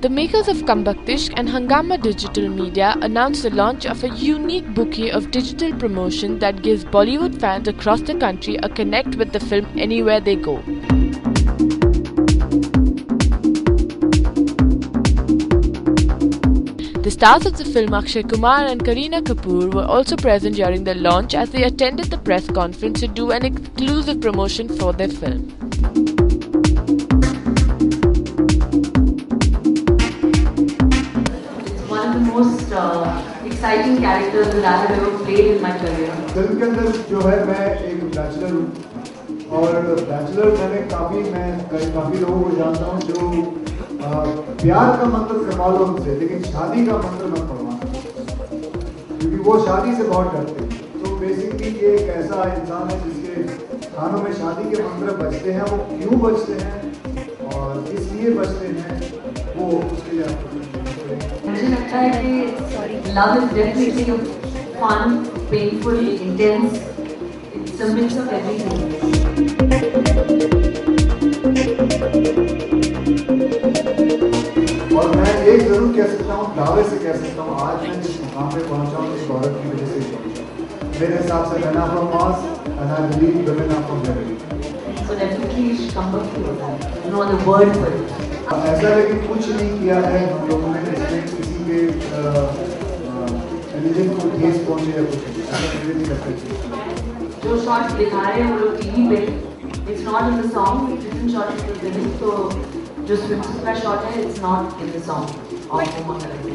The makers of Kambaktish and Hangama Digital Media announced the launch of a unique bouquet of digital promotion that gives Bollywood fans across the country a connect with the film anywhere they go. The stars of the film Akshay Kumar and Kareena Kapoor were also present during the launch as they attended the press conference to do an exclusive promotion for their film. Film के अंदर जो है, मैं एक bachelor हूँ। और bachelor मैंने काफ़ी, मैं काफ़ी लोगों को जानता हूँ जो प्यार का मंत्र करवा लो हमसे लेकिन शादी का मंत्र मत पढ़वा क्योंकि वो शादी से बहुत डरते हैं। तो बेसिकली ये एक ऐसा इंसान है जिसके खानों में शादी के मंत्र बचते हैं, वो क्यों बचते हैं? और इसलिए बचते हैं? वो उसके लिए लगता है कि love is definitely fun painful intense it's a mix of everything और मैं एक ज़रूर कह सकता हूँ दावे से कह सकता हूँ आज मैं जिस मुकाम पे पहुँचा हूँ इस औरत की वजह से मेरे हिसाब से man from mass and I believe it. ऐसा लेकिन कुछ नहीं किया है हम लोगों ने इसमें किसी के रिलीजन को ठेस पहुँचे या कुछ जो शॉट दिखा रहे हैं वो लोग टीवी पे it's not in the song it's in shot in the film तो जो स्विफ्ट का शॉट है it's not in the song of Mohammed